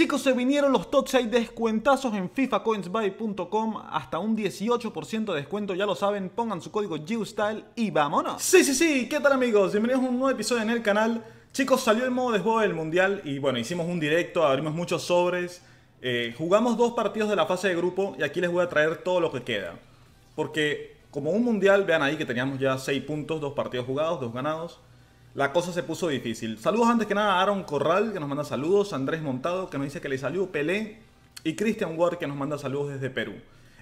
Chicos, se vinieron los tops, hay descuentazos en fifacoinsbuy.com, hasta un 18% de descuento, ya lo saben, pongan su código GSTYLE y vámonos. Sí, sí, sí, ¿qué tal amigos? Bienvenidos a un nuevo episodio en el canal. Chicos, salió el modo de juego del Mundial y bueno, hicimos un directo, abrimos muchos sobres, eh, jugamos dos partidos de la fase de grupo y aquí les voy a traer todo lo que queda. Porque como un Mundial, vean ahí que teníamos ya 6 puntos, dos partidos jugados, dos ganados la cosa se puso difícil. Saludos antes que nada a Aaron Corral, que nos manda saludos, Andrés Montado, que nos dice que le salió Pelé, y Christian Ward, que nos manda saludos desde Perú.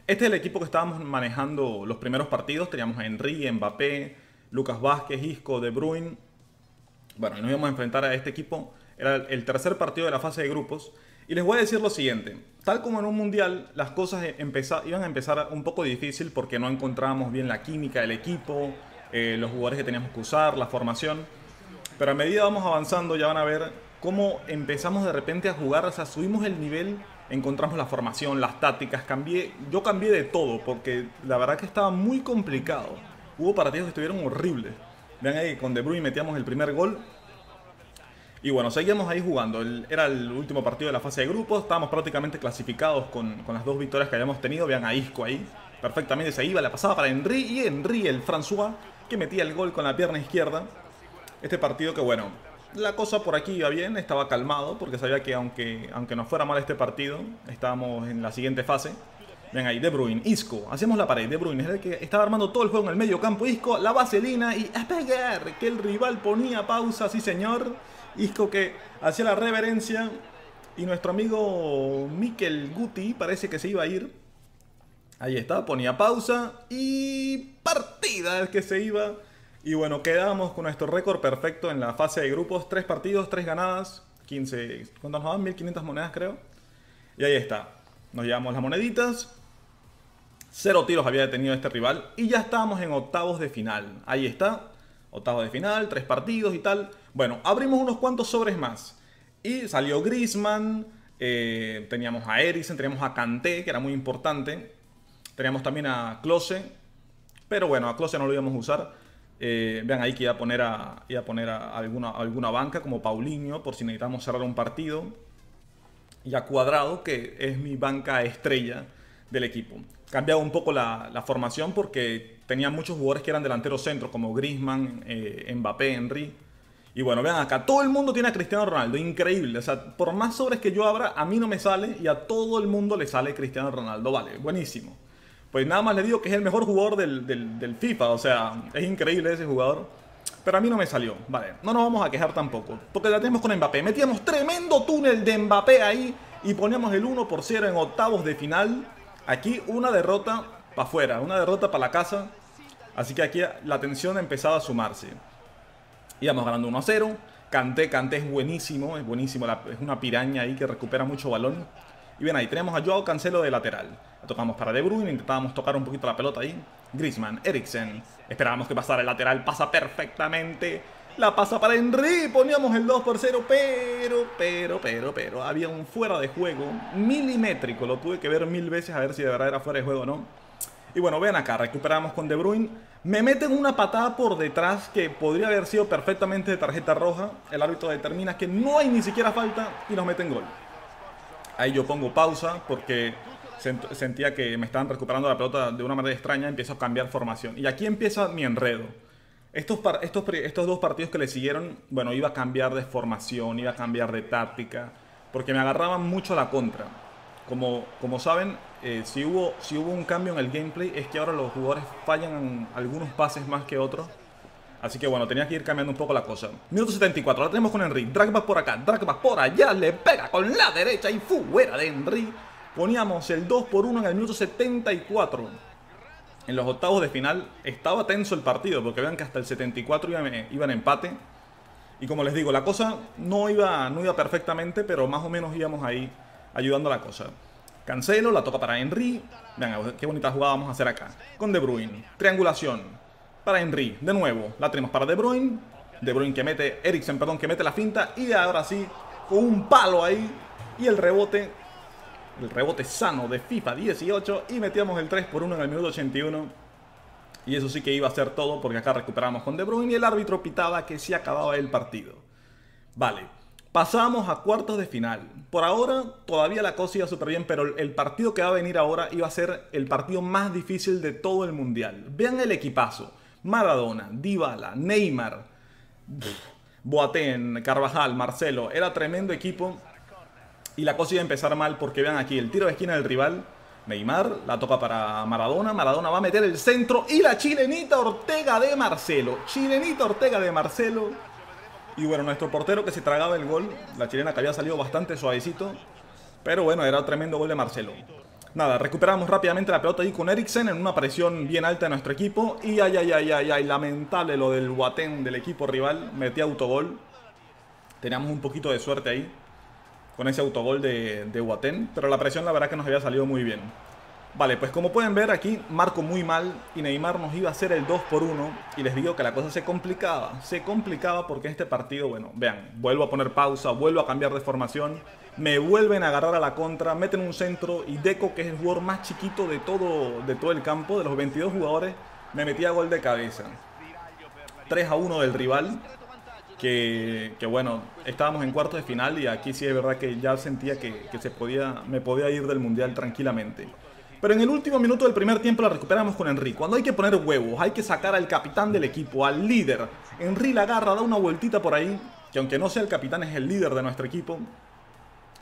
Este es el equipo que estábamos manejando los primeros partidos. Teníamos a Henry, Mbappé, Lucas Vázquez, Isco, De Bruyne. Bueno, y nos íbamos a enfrentar a este equipo. Era el tercer partido de la fase de grupos. Y les voy a decir lo siguiente. Tal como en un mundial, las cosas iban a empezar un poco difícil porque no encontrábamos bien la química del equipo, eh, los jugadores que teníamos que usar, la formación. Pero a medida vamos avanzando ya van a ver cómo empezamos de repente a jugar, o sea, subimos el nivel, encontramos la formación, las tácticas, cambié, yo cambié de todo porque la verdad que estaba muy complicado. Hubo partidos que estuvieron horribles. Vean ahí, con De Bruyne metíamos el primer gol. Y bueno, seguíamos ahí jugando. era el último partido de la fase de grupos. Estábamos prácticamente clasificados con, con las dos victorias que habíamos tenido. Vean a Isco ahí. Perfectamente se iba, la pasaba para Henry. Y Henry, el François, que metía el gol con la pierna izquierda. Este partido que bueno, la cosa por aquí iba bien, estaba calmado porque sabía que aunque, aunque nos fuera mal este partido, estábamos en la siguiente fase. Ven ahí, De Bruyne, Isco, hacemos la pared, De Bruyne es el que estaba armando todo el juego en el medio campo, Isco, la vaselina y a que el rival ponía pausa, sí señor. Isco que hacía la reverencia y nuestro amigo Mikel Guti parece que se iba a ir. Ahí está, ponía pausa y partida que se iba y bueno, quedamos con nuestro récord perfecto en la fase de grupos. Tres partidos, tres ganadas, 15... ¿Cuántas nos dan? 1500 monedas creo. Y ahí está. Nos llevamos las moneditas. Cero tiros había detenido este rival. Y ya estábamos en octavos de final. Ahí está. Octavos de final, tres partidos y tal. Bueno, abrimos unos cuantos sobres más. Y salió Grisman. Eh, teníamos a Eriksen, teníamos a Kanté, que era muy importante. Teníamos también a Klose. Pero bueno, a Klose no lo íbamos a usar. Eh, vean ahí que iba a poner a, a, poner a alguna, alguna banca como Paulinho por si necesitamos cerrar un partido. Y a Cuadrado, que es mi banca estrella del equipo. Cambiaba un poco la, la, formación porque tenía muchos jugadores que eran delanteros centros como Griezmann, eh, Mbappé, Henry. Y bueno, vean acá, todo el mundo tiene a Cristiano Ronaldo, increíble. O sea, por más sobres que yo abra, a mí no me sale y a todo el mundo le sale Cristiano Ronaldo. Vale, buenísimo pues nada más le digo que es el mejor jugador del, FIFA. O sea, es increíble ese jugador. Pero a mí no me salió. Vale, no nos vamos a quejar tampoco. Porque la tenemos con Mbappé. Metíamos tremendo túnel de Mbappé ahí. Y poníamos el 1 por 0 en octavos de final. Aquí una derrota para afuera. Una derrota para la casa. Así que aquí la tensión empezaba a sumarse. Íbamos ganando 1 a 0. Canté, Canté es buenísimo. Es buenísimo. Es una piraña ahí que recupera mucho balón. Y bien, ahí tenemos a Joao Cancelo de lateral. tocamos para De Bruyne, intentábamos tocar un poquito la pelota ahí. Griezmann, Eriksen. Esperábamos que pasara el lateral, pasa perfectamente. La pasa para Henry, poníamos el 2 por 0, pero, pero, pero, pero, había un fuera de juego milimétrico. Lo tuve que ver mil veces a ver si de verdad era fuera de juego o no. Y bueno, vean acá, recuperamos con De Bruyne. Me meten una patada por detrás que podría haber sido perfectamente de tarjeta roja. El árbitro determina que no hay ni siquiera falta y nos meten gol. Ahí yo pongo pausa porque sentía que me estaban recuperando la pelota de una manera extraña, empiezo a cambiar formación. Y aquí empieza mi enredo. Estos, estos, estos dos partidos que le siguieron, bueno, iba a cambiar de formación, iba a cambiar de táctica, porque me agarraban mucho a la contra. Como, como saben, eh, si, hubo, si hubo un cambio en el gameplay, es que ahora los jugadores fallan algunos pases más que otros. Así que bueno, tenía que ir cambiando un poco la cosa. Minuto 74, la tenemos con Henry. Dragback por acá, Dragback por allá. Le pega con la derecha y fuera de Henry. Poníamos el 2 por 1 en el minuto 74. En los octavos de final estaba tenso el partido, porque vean que hasta el 74 iban, en empate. Y como les digo, la cosa no iba, no iba perfectamente, pero más o menos íbamos ahí ayudando a la cosa. Cancelo, la toca para Henry. Vean qué bonita jugada vamos a hacer acá. Con De Bruyne. Triangulación para Henry. De nuevo, la tenemos para De Bruyne. De Bruyne que mete, Eriksen, perdón, que mete la finta. Y ahora sí, con un palo ahí. Y el rebote, el rebote sano de FIFA 18. Y metíamos el 3 por 1 en el minuto 81. Y eso sí que iba a ser todo porque acá recuperamos con De Bruyne y el árbitro pitaba que se acababa el partido. Vale, pasamos a cuartos de final. Por ahora todavía la cosa iba súper bien, pero el partido que va a venir ahora iba a ser el partido más difícil de todo el mundial. Vean el equipazo. Maradona, Dybala, Neymar, Boateng, Carvajal, Marcelo. Era tremendo equipo y la cosa iba a empezar mal porque vean aquí el tiro de esquina del rival. Neymar la toca para Maradona. Maradona va a meter el centro y la chilenita Ortega de Marcelo. Chilenita Ortega de Marcelo. Y bueno, nuestro portero que se tragaba el gol. La chilena que había salido bastante suavecito. Pero bueno, era tremendo gol de Marcelo. Nada, recuperamos rápidamente la pelota ahí con Eriksen en una presión bien alta de nuestro equipo. Y ay, ay, ay, ay, ay, lamentable lo del Guatén del equipo rival. Metía autogol. Teníamos un poquito de suerte ahí con ese autogol de, de pero la presión la verdad que nos había salido muy bien. Vale, pues como pueden ver aquí, marco muy mal y Neymar nos iba a hacer el 2 por 1 y les digo que la cosa se complicaba, se complicaba porque este partido, bueno, vean, vuelvo a poner pausa, vuelvo a cambiar de formación, me vuelven a agarrar a la contra, meten un centro y Deco, que es el jugador más chiquito de todo, de todo el campo, de los 22 jugadores, me metía gol de cabeza. 3 a 1 del rival, que, bueno, estábamos en cuartos de final y aquí sí es verdad que ya sentía que, se podía, me podía ir del Mundial tranquilamente. Pero en el último minuto del primer tiempo la recuperamos con Henry. Cuando hay que poner huevos, hay que sacar al capitán del equipo, al líder. Henry la agarra, da una vueltita por ahí, que aunque no sea el capitán es el líder de nuestro equipo.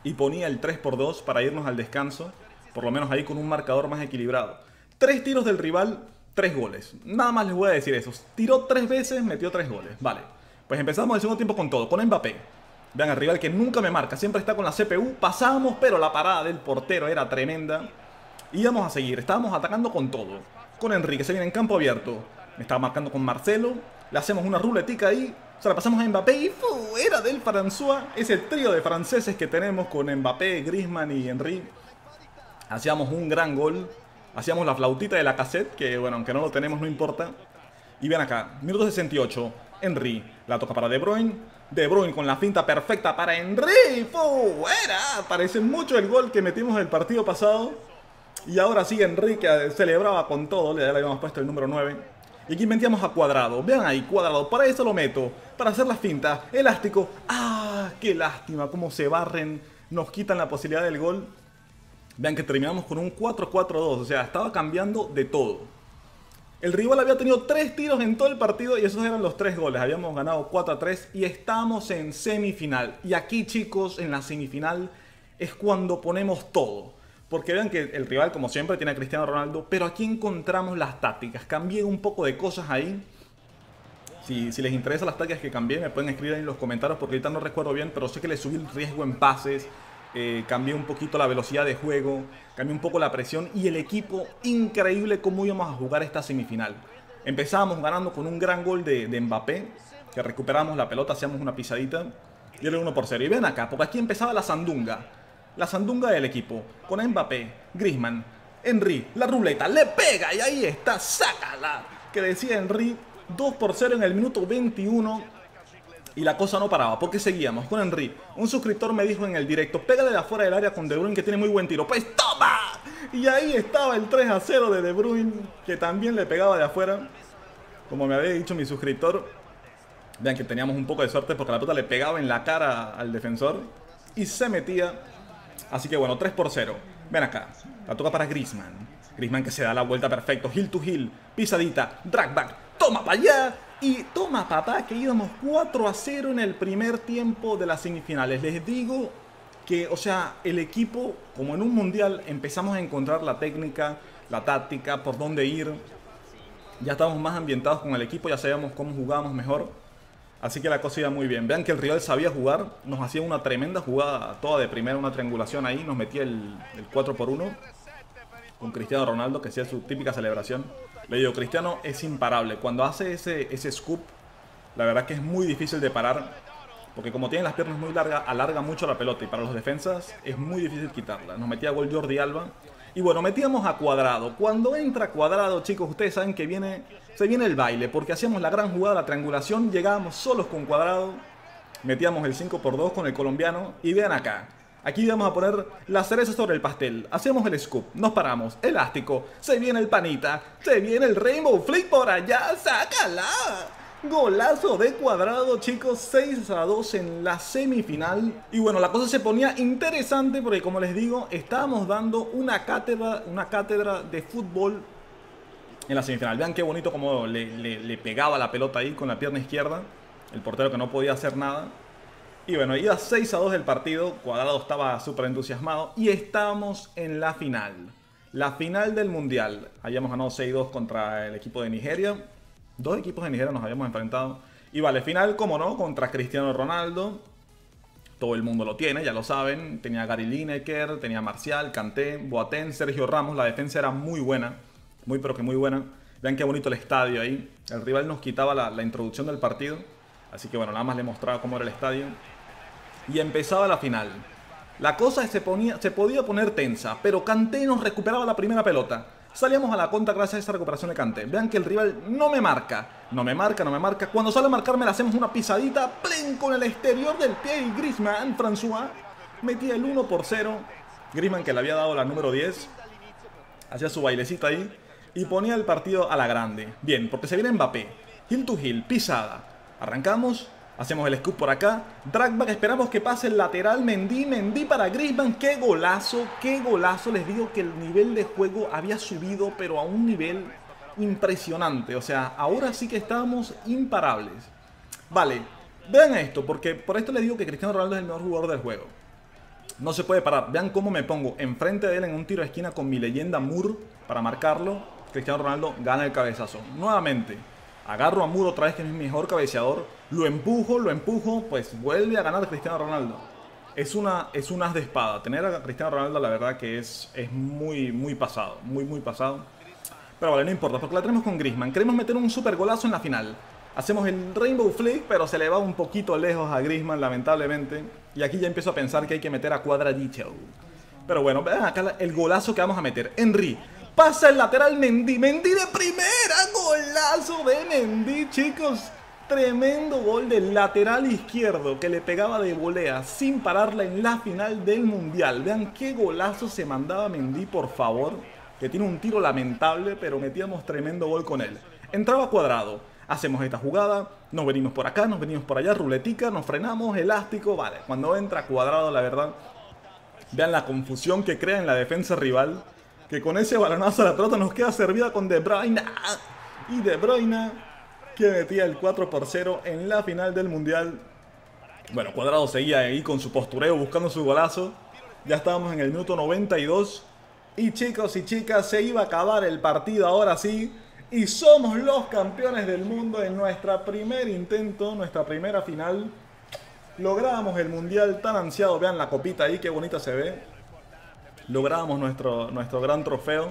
Y ponía el 3 por 2 para irnos al descanso, por lo menos ahí con un marcador más equilibrado. Tres tiros del rival, tres goles. Nada más les voy a decir eso. Tiró tres veces, metió tres goles. Vale. Pues empezamos el segundo tiempo con todo, con Mbappé. Vean al rival que nunca me marca, siempre está con la CPU. Pasamos, pero la parada del portero era tremenda. Íbamos a seguir, estábamos atacando con todo. Con Enrique, se viene en campo abierto. Me estaba marcando con Marcelo. Le hacemos una ruletica ahí. Se la pasamos a Mbappé y fuera del François. Ese trío de franceses que tenemos con Mbappé, Griezmann y Henry. Hacíamos un gran gol. Hacíamos la flautita de la cassette, que bueno, aunque no lo tenemos, no importa. Y ven acá, minuto 68. Henry la toca para De Bruyne. De Bruyne con la finta perfecta para Henry. ¡Fuera! Parece mucho el gol que metimos el partido pasado. Y ahora sí, Henry que celebraba con todo. Le habíamos puesto el número 9. Y aquí metíamos a Cuadrado. Vean ahí, Cuadrado. Para eso lo meto. Para hacer la finta. Elástico. ¡Ah! ¡Qué lástima! Cómo se barren. Nos quitan la posibilidad del gol. Vean que terminamos con un 4-4-2. O sea, estaba cambiando de todo. El rival había tenido tres tiros en todo el partido y esos eran los tres goles. Habíamos ganado 4 a 3 y estamos en semifinal. Y aquí, chicos, en la semifinal es cuando ponemos todo. Porque vean que el rival, como siempre, tiene a Cristiano Ronaldo, pero aquí encontramos las tácticas. Cambié un poco de cosas ahí. Si, les interesa las tácticas que cambié, me pueden escribir en los comentarios porque ahorita no recuerdo bien, pero sé que le subí el riesgo en pases, eh, cambié un poquito la velocidad de juego, cambié un poco la presión y el equipo, increíble cómo íbamos a jugar esta semifinal. Empezábamos ganando con un gran gol de, Mbappé, que recuperamos la pelota, hacíamos una pisadita y era 1 por 0. Y ven acá, porque aquí empezaba la sandunga, la sandunga del equipo, con Mbappé, Griezmann, Henry, la ruleta, le pega y ahí está, sácala, que decía Henry, 2 por 0 en el minuto 21 y la cosa no paraba, porque seguíamos con Henry. Un suscriptor me dijo en el directo, pégale de afuera del área con De Bruyne que tiene muy buen tiro. Pues toma. Y ahí estaba el 3 a 0 de De Bruyne, que también le pegaba de afuera. Como me había dicho mi suscriptor, vean que teníamos un poco de suerte porque la pelota le pegaba en la cara al defensor y se metía. Así que bueno, 3 por 0. Ven acá, la toca para Griezmann. Griezmann que se da la vuelta perfecto, hill to hill, pisadita, drag back, toma para allá y toma papá que íbamos 4 a 0 en el primer tiempo de las semifinales. Les digo que, o sea, el equipo, como en un mundial, empezamos a encontrar la técnica, la táctica, por dónde ir. Ya estábamos más ambientados con el equipo, ya sabíamos cómo jugábamos mejor. Así que la cosa iba muy bien. Vean que el rival sabía jugar, nos hacía una tremenda jugada, toda de primera, una triangulación ahí, nos metía el, el 4 por 1 con Cristiano Ronaldo, que hacía su típica celebración. Le digo, Cristiano es imparable. Cuando hace ese, ese scoop, la verdad que es muy difícil de parar. Porque como tiene las piernas muy largas, alarga mucho la pelota. Y para los defensas es muy difícil quitarla. Nos metía gol Jordi Alba. Y bueno, metíamos a Cuadrado. Cuando entra Cuadrado, chicos, ustedes saben que viene, se viene el baile. Porque hacíamos la gran jugada, la triangulación. Llegábamos solos con Cuadrado. Metíamos el 5 por 2 con el colombiano. Y vean acá. Aquí vamos a poner la cereza sobre el pastel. Hacemos el scoop, nos paramos, elástico, se viene el panita, se viene el rainbow flick por allá, sácala. Golazo de cuadrado, chicos, 6 a 2 en la semifinal. Y bueno, la cosa se ponía interesante porque como les digo, estábamos dando una cátedra, una cátedra de fútbol en la semifinal. Vean qué bonito como le, pegaba la pelota ahí con la pierna izquierda. El portero que no podía hacer nada. Y bueno, iba 6 a 2 el partido. Cuadrado estaba súper entusiasmado. Y estábamos en la final. La final del Mundial. Habíamos ganado 6-2 contra el equipo de Nigeria. Dos equipos de Nigeria nos habíamos enfrentado. Y vale, final, como no, contra Cristiano Ronaldo. Todo el mundo lo tiene, ya lo saben. Tenía Gary Lineker, tenía Marcial, Kanté, Boateng, Sergio Ramos. La defensa era muy buena. Muy pero que muy buena. Vean qué bonito el estadio ahí. El rival nos quitaba la, introducción del partido. Así que bueno, nada más le mostraba cómo era el estadio. Y empezaba la final. La cosa se, ponía, se podía poner tensa, pero Kanté nos recuperaba la primera pelota. Salíamos a la contra gracias a esa recuperación de Kanté. Vean que el rival no me marca. No me marca, no me marca. Cuando sale a marcarme le hacemos una pisadita. Plen con el exterior del pie y Griezmann, François, metía el 1 por 0. Griezmann que le había dado la número 10. Hacía su bailecito ahí. Y ponía el partido a la grande. Bien, porque se viene Mbappé. Hill to hill, pisada. Arrancamos. Hacemos el scoop por acá. Dragback, esperamos que pase el lateral. Mendy, Mendy para Griezmann. ¡Qué golazo! ¡Qué golazo! Les digo que el nivel de juego había subido, pero a un nivel impresionante. O sea, ahora sí que estábamos imparables. Vale, vean esto, porque por esto les digo que Cristiano Ronaldo es el mejor jugador del juego. No se puede parar. Vean cómo me pongo enfrente de él en un tiro de esquina con mi leyenda Moore para marcarlo. Cristiano Ronaldo gana el cabezazo. Nuevamente. Agarro a Muro otra vez, que es mi mejor cabeceador. Lo empujo, lo empujo, pues vuelve a ganar Cristiano Ronaldo. Es una, es un as de espada. Tener a Cristiano Ronaldo, la verdad que es, es muy, muy pasado. Muy, muy pasado. Pero vale, no importa, porque la tenemos con Grisman. Queremos meter un super golazo en la final. Hacemos el Rainbow Flick, pero se le va un poquito lejos a Grisman, lamentablemente. Y aquí ya empiezo a pensar que hay que meter a Cuadradicho. Pero bueno, vean acá el golazo que vamos a meter. Henry, Pasa el lateral Mendy. Mendy de primera. Golazo de Mendy, chicos. Tremendo gol del lateral izquierdo que le pegaba de volea sin pararla en la final del Mundial. Vean qué golazo se mandaba Mendy, por favor. Que tiene un tiro lamentable, pero metíamos tremendo gol con él. Entraba cuadrado. Hacemos esta jugada, nos venimos por acá, nos venimos por allá, ruletica, nos frenamos, elástico, vale. Cuando entra cuadrado, la verdad, vean la confusión que crea en la defensa rival que con ese balonazo a la pelota nos queda servida con De Bruyne. Y De Bruyne que metía el 4 por 0 en la final del Mundial. Bueno, Cuadrado seguía ahí con su postureo buscando su golazo. Ya estábamos en el minuto 92. Y chicos y chicas, se iba a acabar el partido ahora sí. Y somos los campeones del mundo en nuestra primer intento, nuestra primera final. Logramos el mundial tan ansiado. Vean la copita ahí, qué bonita se ve logramos nuestro, nuestro gran trofeo.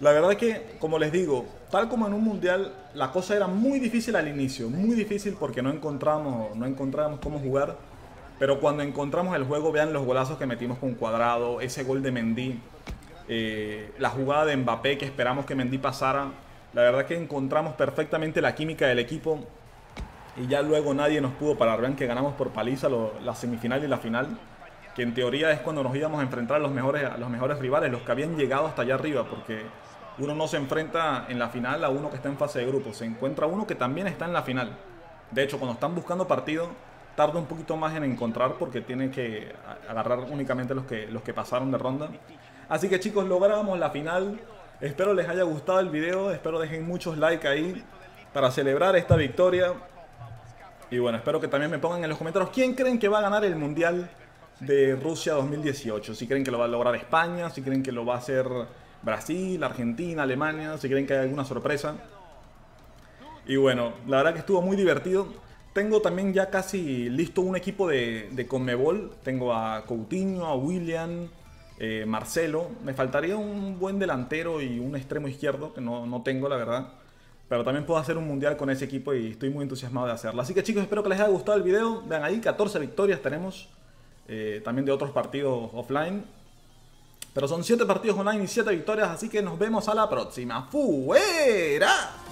La verdad que, como les digo, tal como en un mundial, la cosa era muy difícil al inicio, muy difícil porque no encontramos, no encontramos cómo jugar. Pero cuando encontramos el juego, vean los golazos que metimos con Cuadrado, ese gol de Mendy, eh, la jugada de Mbappé que esperamos que Mendy pasara. La verdad que encontramos perfectamente la química del equipo y ya luego nadie nos pudo parar. Vean que ganamos por paliza la semifinal y la final que en teoría es cuando nos íbamos a enfrentar a los mejores, a los mejores rivales, los que habían llegado hasta allá arriba, porque uno no se enfrenta en la final a uno que está en fase de grupo, se encuentra uno que también está en la final. De hecho, cuando están buscando partido, tarda un poquito más en encontrar porque tiene que agarrar únicamente los que, los que pasaron de ronda. Así que chicos, logramos la final. Espero les haya gustado el video, espero dejen muchos likes ahí para celebrar esta victoria. Y bueno, espero que también me pongan en los comentarios quién creen que va a ganar el Mundial de Rusia 2018. Si creen que lo va a lograr España, si creen que lo va a hacer Brasil, Argentina, Alemania, si creen que hay alguna sorpresa. Y bueno, la verdad que estuvo muy divertido. Tengo también ya casi listo un equipo de, de Conmebol. Tengo a Coutinho, a William, eh, Marcelo. Me faltaría un buen delantero y un extremo izquierdo, que no, no tengo la verdad. Pero también puedo hacer un mundial con ese equipo y estoy muy entusiasmado de hacerlo. Así que chicos, espero que les haya gustado el video. Vean ahí, 14 victorias tenemos. Eh, también de otros partidos offline. Pero son 7 partidos online y 7 victorias, así que nos vemos a la próxima. ¡Fuera!